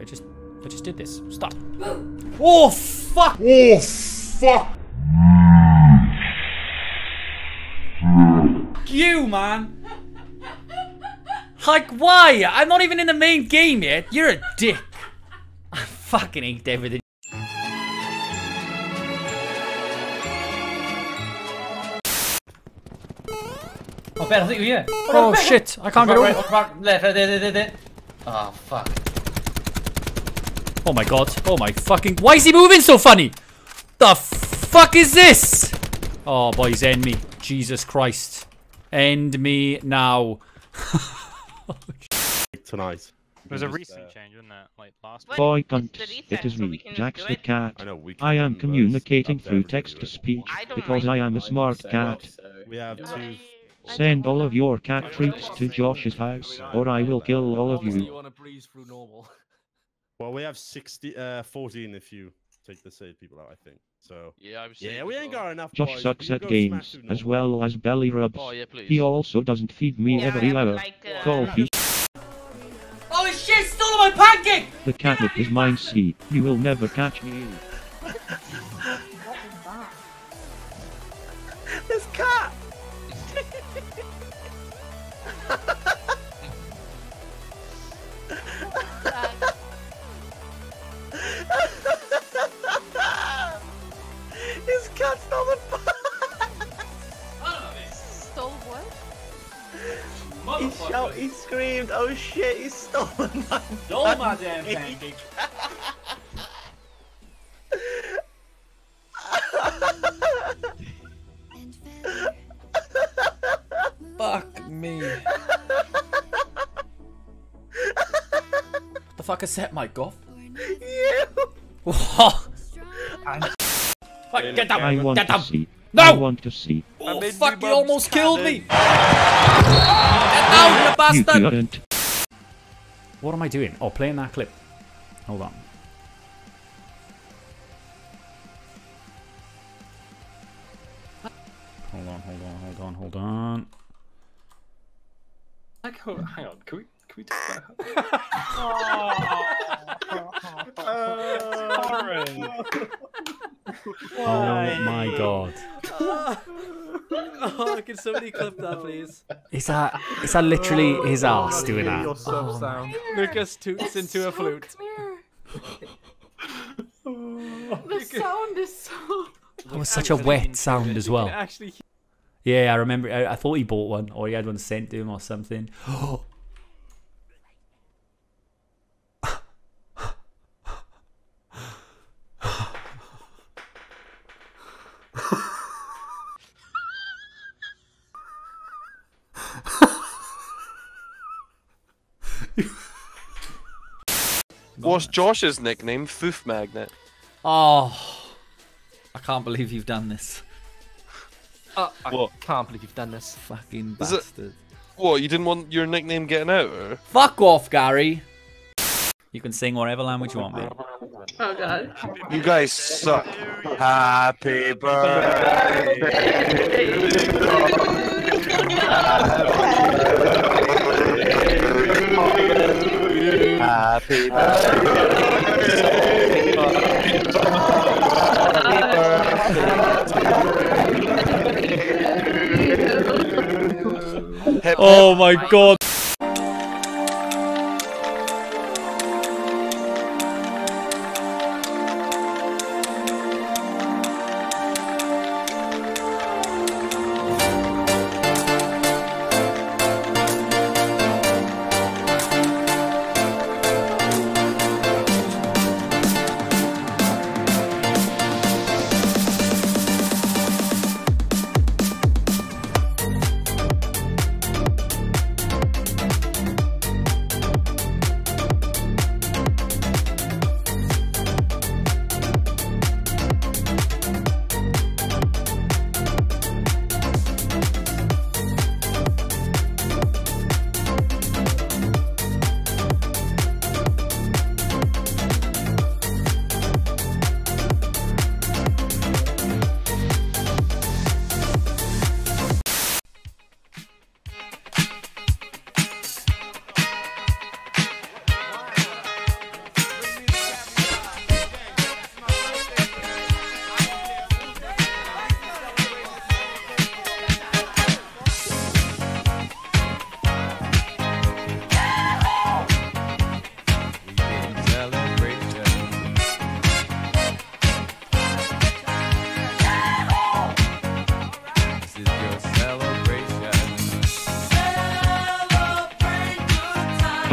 I just, I just did this. Stop. Oh fuck! Oh fuck! You man. Like why? I'm not even in the main game yet. You're a dick. I fucking hate everything. Oh, Ben, I think you're here. Oh shit! I can't get Right, over. right, right, left, right, there, there, there, there. Oh, fuck. Oh my god. Oh my fucking. Why is he moving so funny? The fuck is this? Oh, boys, end me. Jesus Christ. End me now. tonight. It was a recent uh, change, wasn't it? Like last What? Boy It's cunt, the it reset, is so me, Jax the cat. I know we I am communicating through text to speech I because I am a smart cat. We have I- two. Send all of your cat treats to Josh's house, or I will kill all of you. Well, we have 60, uh, 14 if you take the save people out, I think. So. Yeah, I was Yeah, we ain't got enough. Josh boys. sucks at games, as well as belly rubs. Oh yeah, please. He also doesn't feed me Yeah, every hour. like, uh, Call he Oh shit! Stole my pancake! the cat catnip is mine see, you will never catch me. This cat! Stole what? He shout, he screamed, oh shit, he's stolen my Stole my damn pancake. Fuck me. the fuck is that mic off? You! What? Fuck, get I want Get to down! see. No! I want to see. Oh fuck! me You mum's almost killed me! Get down, you You bastard! couldn't. What am I doing? Oh, playing that clip. Hold on. Hold on, hold on, hold on, hold on. Like, hold- hang on, can we, can we talk about Oh Oh my god. Oh, can somebody clip that, please? Is that is that literally his oh, ass doing that? Your oh sub sound. Lucas toots into a flute. The sound is so. That was such a wet sound as well. Actually, Yeah, I remember. I, I thought he bought one, or he had one sent to him, or something. What's Josh's nickname? Foof Magnet. Oh, I can't believe you've done this. uh, I What? can't believe you've done this. Fucking Is it- bastard. What? You didn't want your nickname getting out, or? Fuck off, Gary. You can sing whatever language you want, mate. Oh god. You guys suck. Happy birthday. Happy oh birthday. Oh my god.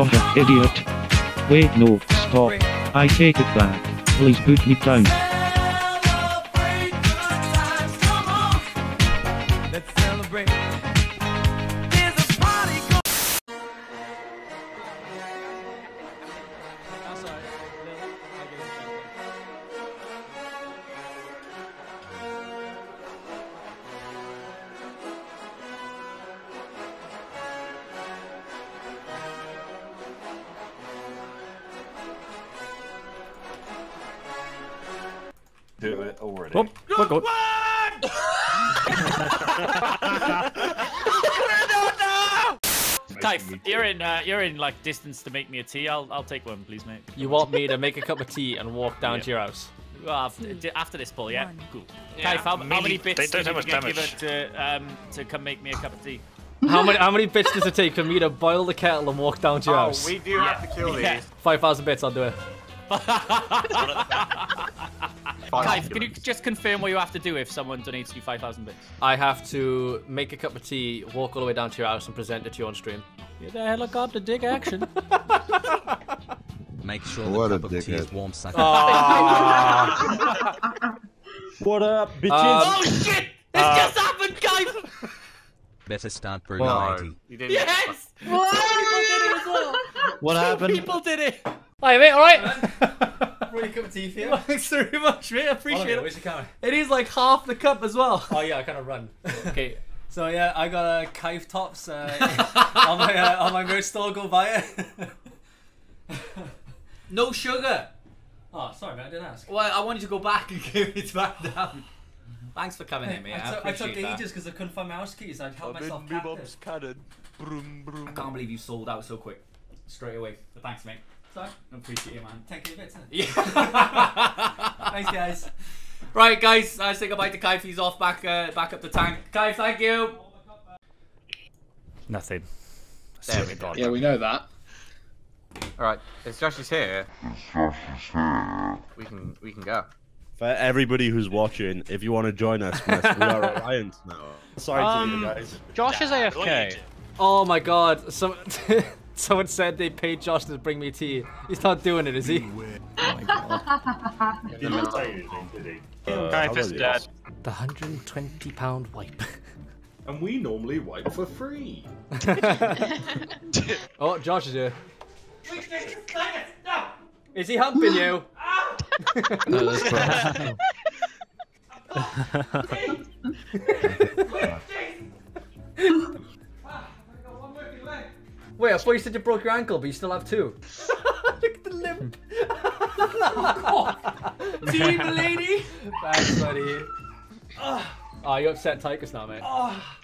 Tonka, idiot. Wait, no, stop. I take it back. Please put me down. Do it already. Oh, my god. Kaif, you're in, uh, you're in like distance to make me a tea. I'll, I'll take one, please, mate. You want me to make a cup of tea and walk down Yeah. to your house? Well, after, after this pull, yeah. Cool. Yeah. Kaif, how, how many bits they do don't you have get much given to um to come make me a cup of tea? How many how many bits does it take for me to boil the kettle and walk down to your Oh, house? we do have to kill these. Five thousand bits, I'll do it. Kaif, can you just confirm what you have to do if someone donates you 5,000 bits? I have to make a cup of tea, walk all the way down to your house, and present it to you on stream. You're the helicopter dick action. Make sure What the a cup of tea is dickhead. warm, sucker. What up, bitches? oh shit! This Uh, just happened, Kaif! Better start for No, 90. you didn't. Yes! Two people did it as well. What Two happened? people did it. Hi mate, alright? Brought a cup of tea for you. Thanks very much, mate. I appreciate it. Where's the camera? It is like half the cup as well. Oh yeah, I kind of run. Okay. So yeah, I got a uh, Kive tops uh, on my uh, on my merch store. Go buy it. No sugar. oh, sorry, man, I didn't ask. Well, I wanted to go back and give it back down. Thanks for coming in, mate. I, I, took, I appreciate took that. ages because I couldn't find my house keys. I'd help myself captive. cannon. Broom, broom. I can't believe you sold out so quick. Straight away. But thanks, mate. Sorry. I appreciate it, man. Ten k bits. innit? Yeah. Thanks, guys. Right, guys. I say goodbye to Kai. He's off back, uh, back up the tank. Kai, thank you. Nothing. There we go. Yeah, we know that. Alright, if Josh is here, we can we can go. For everybody who's watching, if you want to join us, we are Alliance now. Sorry to you guys. Josh is AFK. Oh my god. So, someone said they paid Josh to bring me tea. He's not doing it, is he? Uh, Kai how is about dead. The 120 pound wipe. And we normally wipe for free. Oh, Josh is here. Is he humping you? Wait, I thought you said you broke your ankle, but you still have two. Look at the limp. Team lady. Thanks, buddy. Oh, you upset Tychus now, mate. Ah.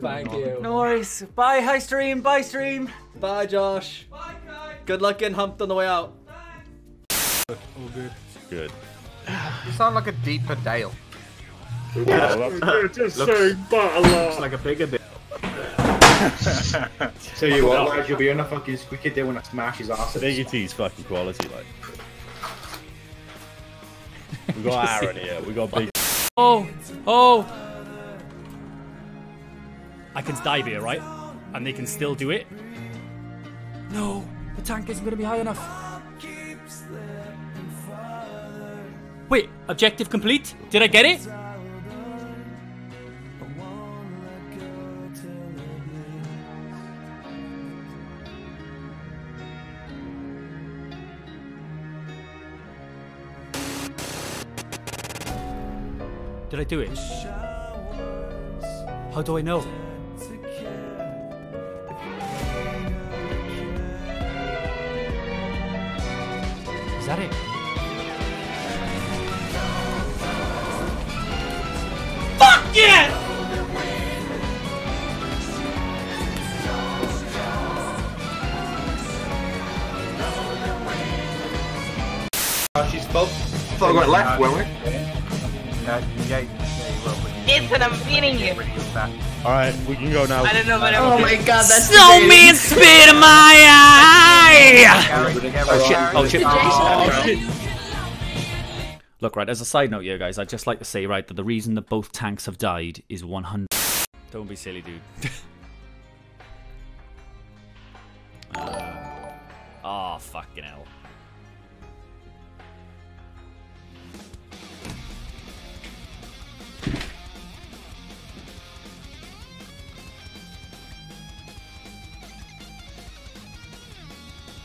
Thank you. No worries. Bye, high stream. Bye, stream. Bye, Josh. Bye, Kai. Good luck getting humped on the way out. Bye. Good. Good. You sound like a deeper Dale. Yeah. Looks like a bigger bit. Tell you what, lad, you'll be on a fucking squeaky day when I smash his ass. Biggie T's fucking quality, like. We got Aaron here. We got Big. Oh, oh. I can dive here, right? And they can still do it. No, the tank isn't going to be high enough. Wait, objective complete? Did I get it? Did I do it? How do I know? Is that it? Fuck yeah! She's both. thought we went left, weren't we? Uh, yeah, yeah, you will. but Ethan, I'm feeding you. pretty good back. Alright, we can go now. I don't know, but I'm Oh my god, that's Snowman spit in my eye! Gary, Gary, Oh shit, oh shit. Oh, shit. Look, right, as a side note here, guys, I'd just like to say, right, that the reason that both tanks have died is 100. Don't be silly, dude. uh, fucking hell.